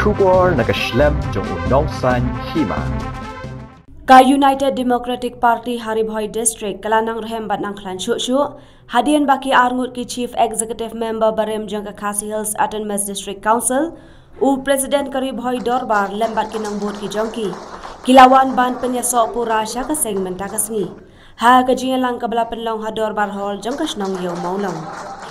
kubor na kashlem jong unong san hima. Ka United Democratic Party Haribhoi District Kalanang Rehem Batnang Klan Shu Shu Hadian Baki Arngut ki Chief Executive Member Barem Jangka Khasi Hills Autonomous District Council U President Karibhoi Dorbar Lembat Kinang Bot ki Jongki Kilawan Ban Penyesok Pura Syaka Segmen Takasngi Ha kajian lang kabla penlong hador bar hall jangka snong yo maulong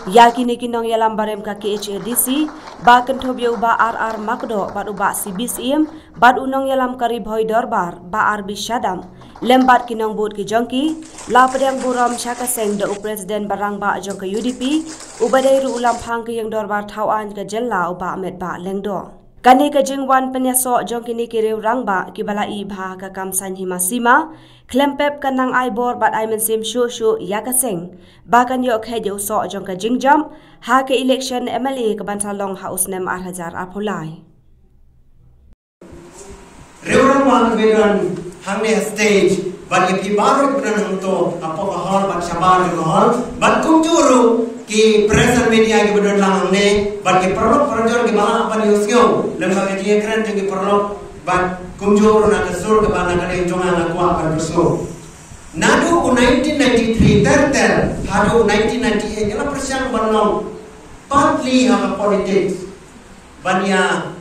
yakini kinong yalam barem ka KHADC ba kentob yo ba RR Makdo ba uba CBCM ba unong yalam karib hoy dorbar ba RB Shadam. Lembat kinong bud ki jongki la pedang buram syaka seng de presiden barang ba jong ke UDP ubadai ru ulam phang ke yang dorbar thawan ke jella uba met ba lengdo Kani ka jingwan penyaso jong kini kiriu rangba ki bala i bha ka kam san hima sima klempep kanang ai bor bat ai men sim shu shu ya ka sing ba kan yo khe jo so jong ka jingjam ha ke election MLA ka ban long house nem ar hajar ar phulai Reuran wan hang ne stage. Bat ye pi baru kunan hang to apo hol bat shabar hol bat kum ki pressure media ki perlok perjor ki bala ban yusyo lemba ki dia keren ki perlok ban kumjor na ka sur ka bana ka le jonga na kwa ka berso nadu u 1993 ter ter hadu 1998 yala persiang ban long. Partly ha politics. Ban ya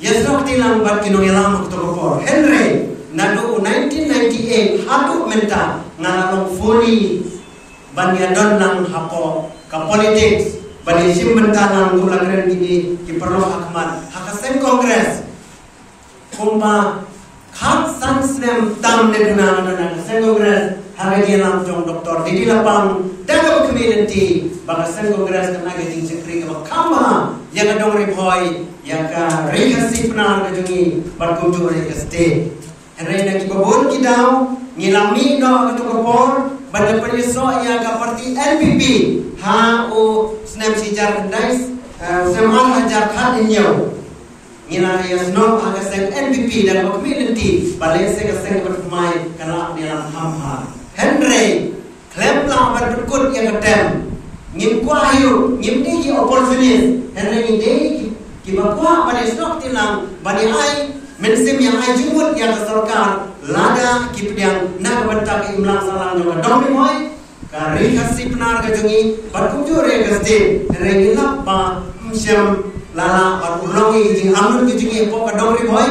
yesok tilang ban ki no yalam to ko henry nadu u 1998 hadu menta ngalalong fully ban ya don lang hapo ka politics. Bani simbentanang kulagren gini ki perlu hakman hakasen kongres. Kumpa khak san snem tam ne duna na na sen kongres. Haga ji nam jong doktor didi lapang. Daga community baga sen kongres kana ga jing sekri ka kama ya ga dong ri boy ya ka re ka sipna ga jungi bar kum ju re ka stay Henry na ki babon ngilami no ka penyeso ia ka parti LPP ha o snem si jar kendais semal hajar khat inyo ngina ya sno aga seng LPP dan community ka seng ber mai kana ni lam ham ha Henry klem la ber berkut ya ketem ngin kwa yu ngin ni ki Henry ni dei ki ba tilang bani ai mensim yang ai jumut yang sarkar lada kipdiang na banta ke imlang salang jo dong mi moy. Ka ri khasi pnar ga jungi par ku jo re gasde re ni la ba msyam lala par ulongi jing amrut ki jungi po ka dong ri moy.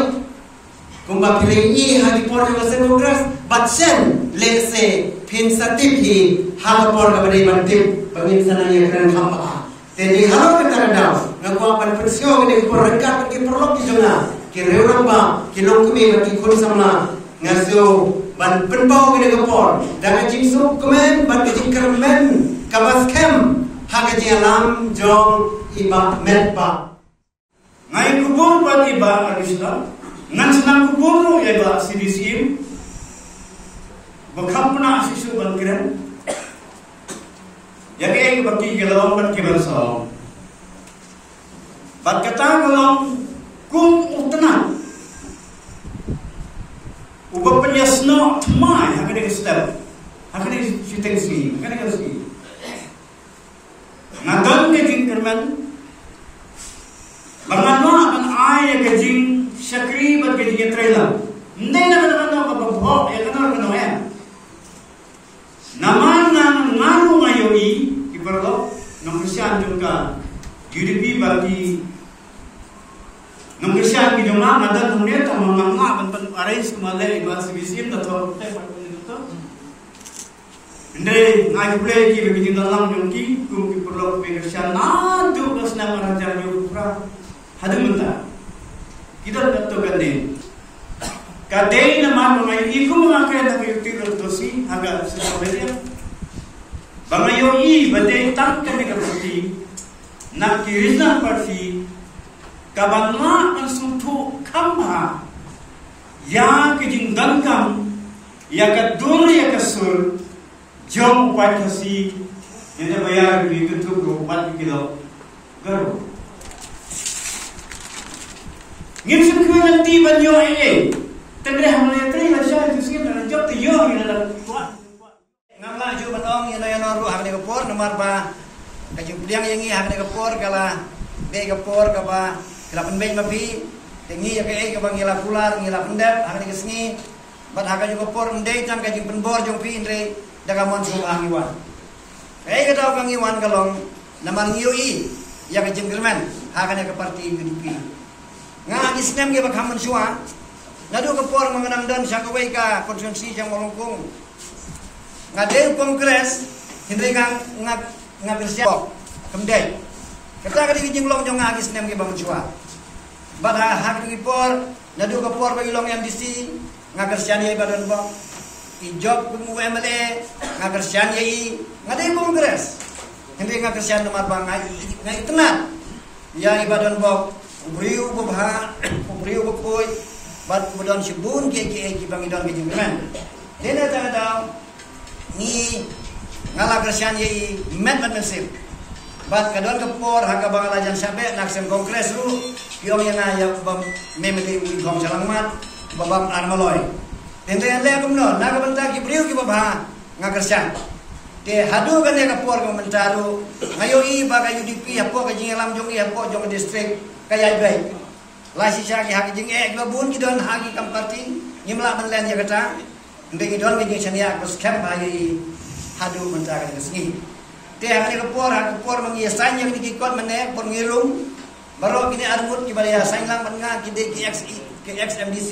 Kumba pile i ha di por ga sen kongres bat sen le se pin satip hi ha por ga bade ban tip pangin sana ye kren khamba te ni halo ka tara daw ngwa pan persyo ni por rekat ki porlok ki jonga ki reurang ba ki long kumi ki kun samla ngaso ban penbau kene kapor dan jing sup kemen ban jing kermen. Kabas kem haga alam jong iba met ba. Ngai kubur ban iba alisla ngan senang kubur no iba sidisim bakapna asisu ban keren. Ya ke baki gelawang ban kiban saw bat kata gelawang kum uba penyasno mai hakane step hakane siteng si hakane kan si ngadon ke jing kerman bangano an ay ke jing syakri bat ke trailer. Ndai na na na ka babho ya kana kana ya. Naman na ngaru nang krisyan juga? Bagi nung Christian ki joma ngadan nung neto mga nga ban pan arrange kumale iba si bisim na to te pa ko nito Hindi, ngai play ki bigin dalam yung ki kum ki perlo pe Christian na tu kas na marajar yo pra hadu menta kita dato gande kadai naman mga iku mga kaya na kayo tiro to si haga sa media bangayo i badai tak kami kapati na parti kabanga ang sunto kamba ya kijing dangkam ya kadur ya kasur jom upat kasi yana bayar bi kutuk go upat kilo garo ngin sun ko nan ti ban yo ai tendre hamle tri la sha tu skin na job te yo ni la ngamla ju batong yana yana ru hak ne kapor nomor ba kajung pudiang yangi hak ne kapor kala be kapor kaba kala pen ben mapi Tengi ya kaya ka bangila pular, ngila pendep, hang ni kesengi. Bat haka juga por ndai tam ka jing penbor jong pi ndai daga mon su angiwan. Kaya ka tau kangiwan kalong naman ngiyoi ya ka jing germen haka ni ka parti UDP. Nga di sinem ge bakam suan. Ngadu ka por mengenang dan sang kawai ka konstitusi yang molongkung. Ngade kongres hindai kang ngak ngak bersiap. Kemdai. Kata ka di jing long jong ngagi sinem ge bangun suan. Bada hak di por, nadu ke por bagi long MDC, ngagar sian yai badan bok. Ijob kumu MLA, ngagar sian yai, ngadai kongres. Hindi ngagar sian nomor bang ngai ngai tenat. Ya ibadan bok, ubriu bubha, ubriu bukoy, bat budon sibun ke ke ke bang idon ke jengmen. Dena ta ta ni ngala sian yai met met mesir. Bat kadon ke por haka bang alajan sabe naksem kongres ru yung yangaya bam memeli wi gom salang mat babam armaloy tende yang le kum no naga banta ki priu ki baba ngakersan te hadu kan ya kapor ko mentaru ngayo i baga UDP apo ka jing lam jong i apo jong district kaya bai lasi sa ki haki jing e ba bun ki don haki kam parti nyimla man len ya kata ki don ki jing chania ko scam ba i hadu mentaga ka singi te kapor haki kapor mangi sanya ki kot mane por ngirung Baru kini armut ki balaya saing lang man nga kide ki X ki XMDC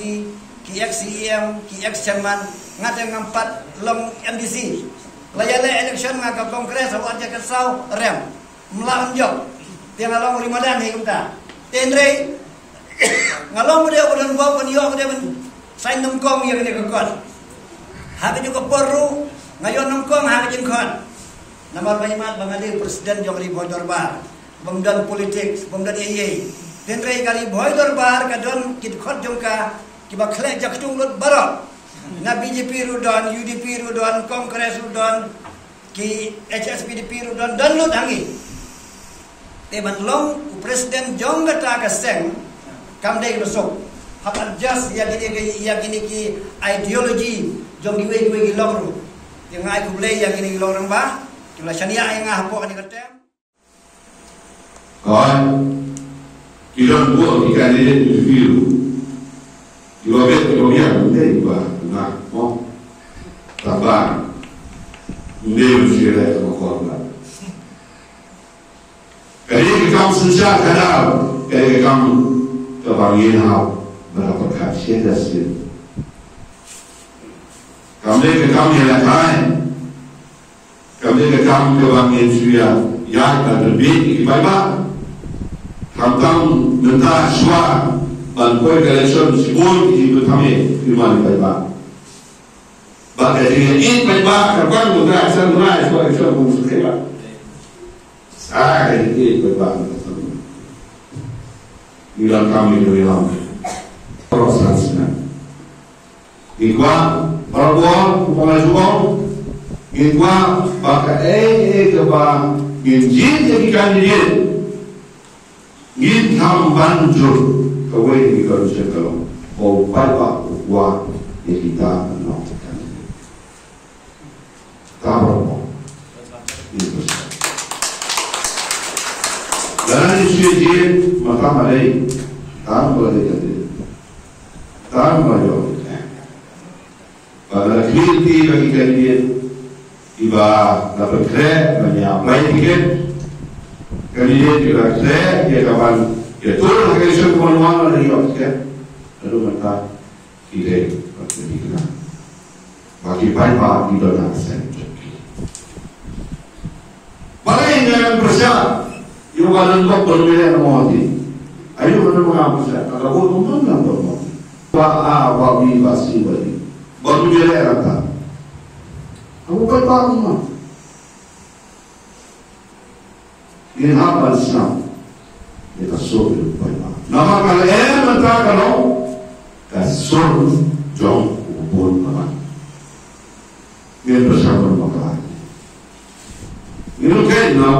ki XCM ki X chairman nga te ngampat long MDC. Layale election nga ka kongres awak ja kesau rem. Melawan job. Dia ngalong rimadan he kumta. Tendre ngalong dia udan bawa pun yo dia pun saing nem kong ya kene kokon. Habi juga perlu ngayon nem kong habi jengkon. Nomor banyak bangalir presiden jong ri bamdan politik bamdan ye den rai kali boy dorbar ka don kit khot jongka ki ba khle jak tung lut baro. Na BJP ru don UDP ru don Kongres ru don ki HSPDP ru don don lut hangi. Te long presiden jong ta ka seng kam dei besok hap just ya gini ya gini ki ideology jong diwe diwe ki yang ai ku ble ya gini ki long rang ba. Ki la shania yang hapo ani hawana kila mtu akikanile tufiru iwabe kutomia kunde iwa na mo tabani kunde yushira ya makonda kaliki kam sunja kanao kaliki kam tabarien hao bara kwa kashida sir kamle ke kam yela kai kamle ke kam ke wangin suya ya ta tabi ibai ba kamtang nenta shwa ban koi election sibon ki ko thame firman pai ba ba ka ji in pai ba ka kwan mo da san ra so so mo su ba sa ka ji pai ba ni lan kam ni do yalam proses na igwa Parabon, kumala jubong, gitwa, baka eh eh ka ba, ginjit yung kandidat, ngin tham ban jur ka wei ni ka se ka lo o pai pa wa e ki ta no. Ka ro mo. Ni ko sa. Dan ni su ji ma ta ma lei ta ma le ka de ta ma yo Pada kriti bagi kalian Iba dapat kre Banyak baik tiket Kemudian juga saya dia kawan dia turun ke isu kemaluan dari York lalu mereka ide berpikir bagi baik pak di dalam saya Paling jangan persiap Yung kalang kok berbeda ng mga di Ayo na mga persiap Kalau ko naman lang ba mo Wa a wa bi ba si ba di Berbeda kata Aku baik pak mo in hapa Islam ikasuri kwa nama kala eh mata kalo kasur jong ubun nama ini bersama maka ini kan na